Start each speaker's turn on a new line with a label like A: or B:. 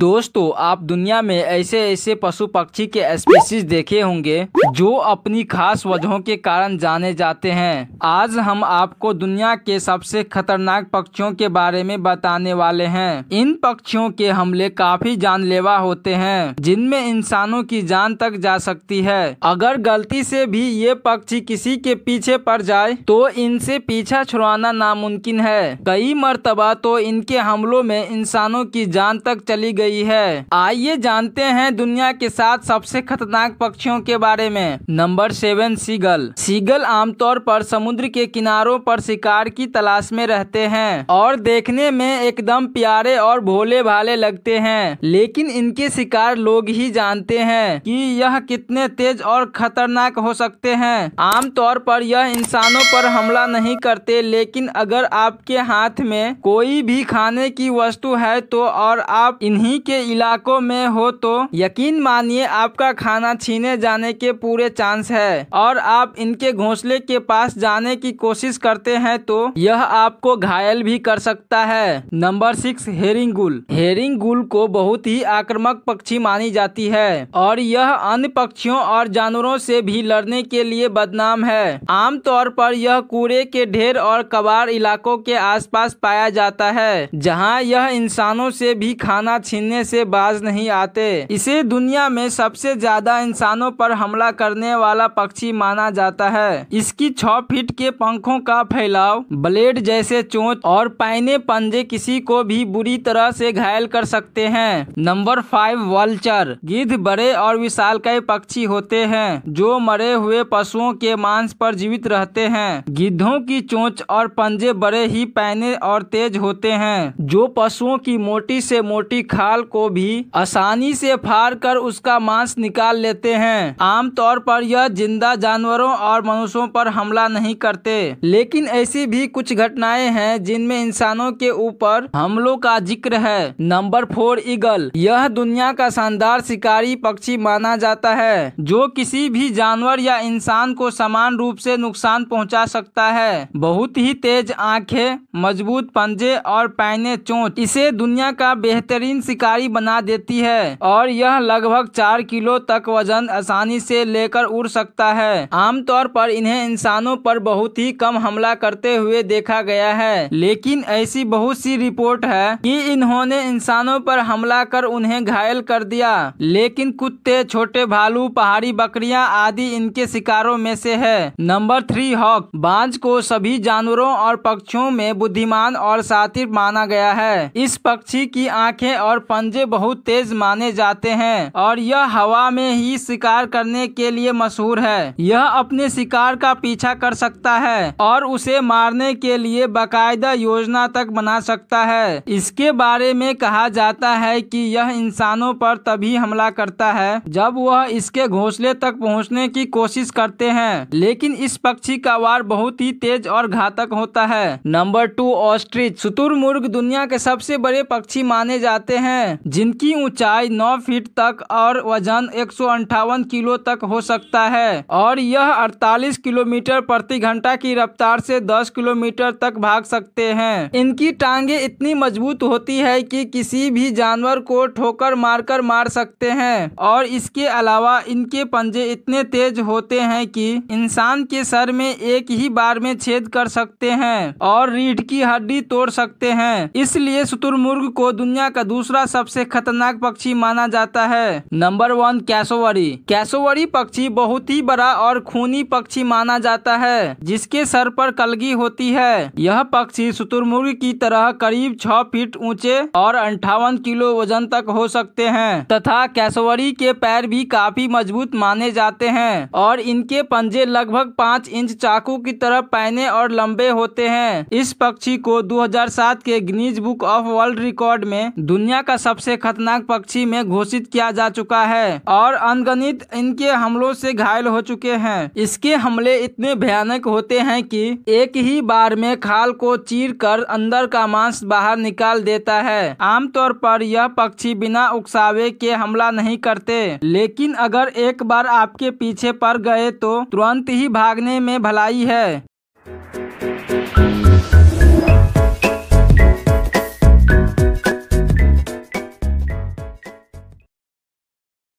A: दोस्तों, आप दुनिया में ऐसे ऐसे पशु पक्षी के स्पीसीज देखे होंगे, जो अपनी खास वजहों के कारण जाने जाते हैं। आज हम आपको दुनिया के सबसे खतरनाक पक्षियों के बारे में बताने वाले हैं। इन पक्षियों के हमले काफ़ी जानलेवा होते हैं, जिनमें इंसानों की जान तक जा सकती है। अगर गलती से भी ये पक्षी किसी के पीछे पड़ जाए तो इनसे पीछा छुड़ाना नामुमकिन है। कई मरतबा तो इनके हमलों में इंसानों की जान तक चली गई है। आइए जानते हैं दुनिया के सात सबसे खतरनाक पक्षियों के बारे में। Number seven, seagull. सीगल आमतौर पर समुद्र के किनारों पर शिकार की तलाश में रहते हैं और देखने में एकदम प्यारे और भोले भाले लगते हैं। लेकिन इनके शिकार लोग ही जानते हैं कि यह कितने तेज और खतरनाक हो सकते हैं। आमतौर पर यह इंसानों पर हमला नहीं करते, लेकिन अगर आपके हाथ में कोई भी खाने की वस्तु है तो और आप इन्हीं के इलाकों में हो तो यकीन मानिए आपका खाना छीने जाने के पूरे चांस है। और आप इनके घोंसले के पास जाने की कोशिश करते हैं तो यह आपको घायल भी कर सकता है। Number six, herring gull. Herring gull को बहुत ही आक्रामक पक्षी मानी जाती है और यह अन्य पक्षियों और जानवरों से भी लड़ने के लिए बदनाम है। आमतौर पर यह कूड़े के ढेर और कबाड़ इलाकों के आसपास पाया जाता है, जहाँ यह इंसानों से भी खाना छीन छीनने से बाज नहीं आते। इसे दुनिया में सबसे ज़्यादा इंसानों पर हमला करने वाला पक्षी माना जाता है। इसकी छह फीट के पंखों का फैलाव, ब्लेड जैसे चोट और पैने पंजे किसी को भी बुरी तरह से घायल कर सकते हैं। Number five, vulture. गिद्ध बड़े और विशालकाय पक्षी होते हैं, जो मरे हुए पशुओं के मांस पर जीवित रहते हैं। गिद्धों की चोंच और पंजे बड़े ही पैने और तेज होते हैं, जो पशुओं की मोटी से मोटी खा खाल को भी आसानी से फाड़ कर उसका मांस निकाल लेते हैं। आमतौर पर यह ज़िंदा जानवरों और मनुष्यों पर हमला नहीं करते। लेकिन ऐसी भी कुछ घटनाएँ हैं जिनमें इंसानों के ऊपर हमलों का ज़िक्र है। Number four, eagle. यह दुनिया का शानदार शिकारी पक्षी माना जाता है, जो किसी भी जानवर या इंसान को समान रूप से नुकसान पहुँचा सकता है। बहुत ही तेज आँखें, मज़बूत पंजे और पैने चोट इसे दुनिया का बेहतरीन शिकारी बना देती है और यह लगभग चार किलो तक वज़न आसानी से लेकर उड़ सकता है। आमतौर पर इन्हें इंसानों पर बहुत ही कम हमला करते हुए देखा गया है, लेकिन ऐसी बहुत सी रिपोर्ट है कि इन्होंने इंसानों पर हमला कर उन्हें घायल कर दिया। लेकिन कुत्ते, छोटे भालू, पहाड़ी बकरियाँ आदि इनके शिकारों में से है। Number three, hawk. बाज को सभी जानवरों और पक्षियों में बुद्धिमान और सातिर माना गया है। इस पक्षी की आँखें और पंजे बहुत तेज माने जाते हैं और यह हवा में ही शिकार करने के लिए मशहूर है। यह अपने शिकार का पीछा कर सकता है और उसे मारने के लिए बाकायदा योजना तक बना सकता है। इसके बारे में कहा जाता है कि यह इंसानों पर तभी हमला करता है जब वह इसके घोंसले तक पहुँचने की कोशिश करते हैं। लेकिन इस पक्षी का वार बहुत ही तेज और घातक होता है। Number two, ostrich. शुतुरमुर्ग दुनिया के सबसे बड़े पक्षी माने जाते हैं। हैं, जिनकी ऊंचाई 9 फीट तक और वज़न एक किलो तक हो सकता है। और यह 48 किलोमीटर प्रति घंटा की रफ्तार से 10 किलोमीटर तक भाग सकते हैं। इनकी टांगे इतनी मज़बूत होती है कि किसी भी जानवर को ठोकर मारकर मार सकते हैं। और इसके अलावा इनके पंजे इतने तेज होते हैं कि इंसान के सर में एक ही बार में छेद कर सकते हैं और रीढ़ की हड्डी तोड़ सकते हैं। इसलिए शुतुरमुर्ग को दुनिया का दूसरा सबसे खतरनाक पक्षी माना जाता है। Number one cassowary. कैसोवरी पक्षी बहुत ही बड़ा और खूनी पक्षी माना जाता है, जिसके सर पर कलगी होती है। यह पक्षी शुतुरमुर्ग की तरह करीब छह फीट ऊँचे और अंठावन किलो वज़न तक हो सकते हैं, तथा कैसोवरी के पैर भी काफ़ी मज़बूत माने जाते हैं और इनके पंजे लगभग पाँच इंच चाकू की तरह पैने और लंबे होते हैं। इस पक्षी को 2007 के Guinness book of world record में दुनिया का सबसे खतरनाक पक्षी में घोषित किया जा चुका है और अनगणित इनके हमलों से घायल हो चुके हैं। इसके हमले इतने भयानक होते हैं कि एक ही बार में खाल को चीर कर अंदर का मांस बाहर निकाल देता है। आमतौर पर यह पक्षी बिना उकसावे के हमला नहीं करते, लेकिन अगर एक बार आपके पीछे पड़ गए तो तुरंत ही भागने में भलाई है।